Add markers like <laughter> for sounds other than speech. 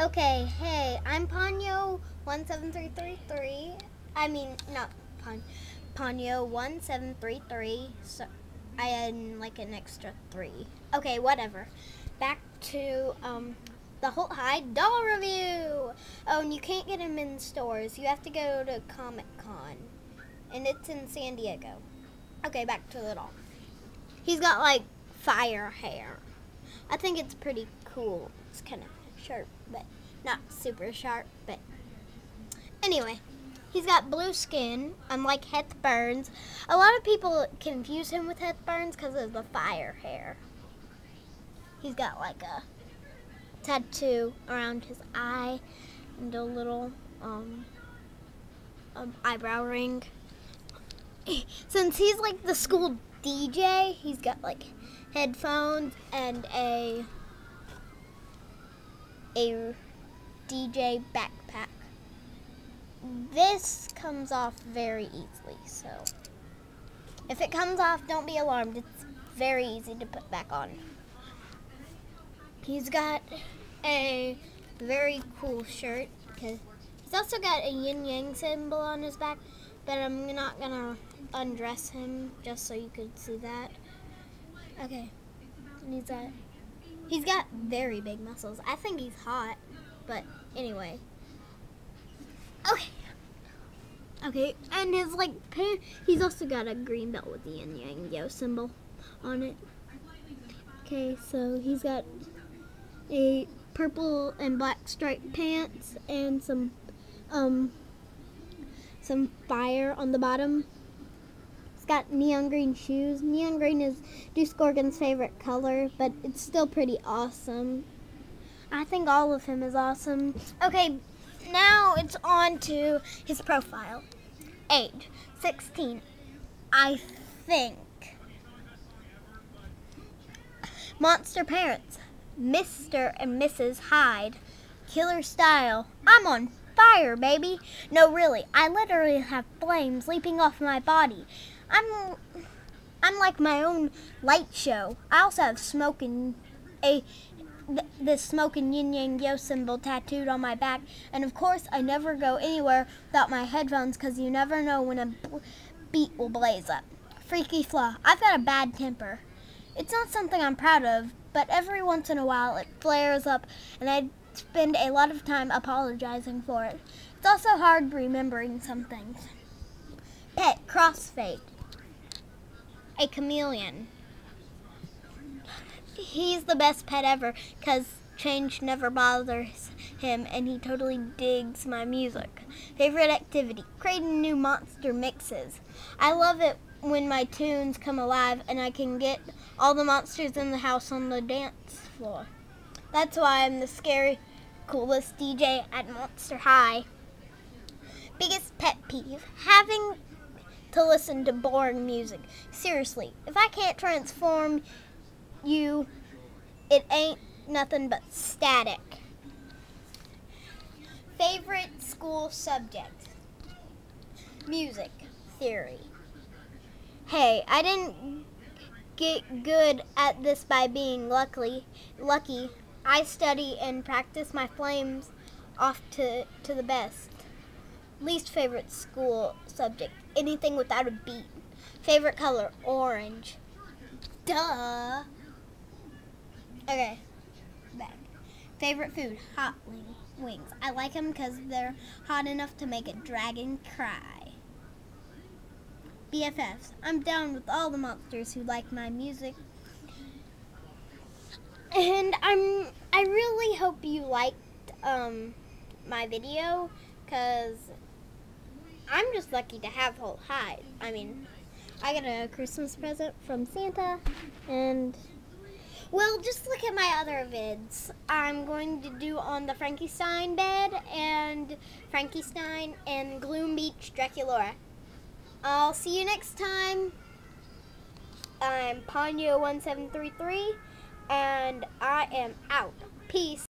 Okay, hey, I'm Ponyo17333. I mean, not Pon, Ponyo1733. So I had like an extra three. Okay, whatever. Back to um, the Holt Hyde doll review. Oh, and you can't get them in stores. You have to go to Comic Con, and it's in San Diego. Okay, back to the doll. He's got like fire hair. I think it's pretty cool. It's kind of sharp, but not super sharp. But anyway, he's got blue skin, unlike Heath Burns. A lot of people confuse him with Heath Burns because of the fire hair. He's got like a tattoo around his eye and a little um, um eyebrow ring. <laughs> Since he's like the school DJ, he's got like headphones and a a DJ backpack. This comes off very easily, so if it comes off, don't be alarmed. It's very easy to put back on. He's got a very cool shirt because he's also got a yin yang symbol on his back, but I'm not gonna undress him just so you could see that. Okay, and he's got he's got very big muscles. I think he's hot, but anyway. Okay. Okay, and his like he's also got a green belt with the yin yang yo symbol on it. Okay, so he's got a purple and black striped pants and some um some fire on the bottom. Got neon green shoes. Neon green is Deuce Gorgon's favorite color, but it's still pretty awesome. I think all of him is awesome. Okay, now it's on to his profile. Age, 16. I think. Monster parents, Mr. and Mrs. Hyde. Killer style. I'm on fire, baby. No, really, I literally have flames leaping off my body. I'm I'm like my own light show. I also have smoke and a the smoke and yin yang yo symbol tattooed on my back. And of course, I never go anywhere without my headphones because you never know when a beat will blaze up. Freaky flaw. I've got a bad temper. It's not something I'm proud of, but every once in a while it flares up and I spend a lot of time apologizing for it. It's also hard remembering some things. Pet crossfade. A chameleon. He's the best pet ever because change never bothers him and he totally digs my music. Favorite activity, creating new monster mixes. I love it when my tunes come alive and I can get all the monsters in the house on the dance floor. That's why I'm the scary, coolest DJ at Monster High. Biggest pet peeve, having to listen to boring music. Seriously, if I can't transform you, it ain't nothing but static. Favorite school subject? Music theory. Hey, I didn't get good at this by being lucky. Lucky. I study and practice my flames off to, to the best. Least favorite school subject, anything without a beat. Favorite color, orange. Duh. Okay, back. Favorite food, hot wing, wings. I like them because they're hot enough to make a dragon cry. BFFs. I'm down with all the monsters who like my music. And I'm I really hope you liked um, my video because I'm just lucky to have Holt Hyde. I mean, I got a Christmas present from Santa and well, just look at my other vids. I'm going to do on the Frankie Stein bed and Frankie Stein and Gloom Beach Draculaura. I'll see you next time. I'm Ponyo1733 and I am out. Peace.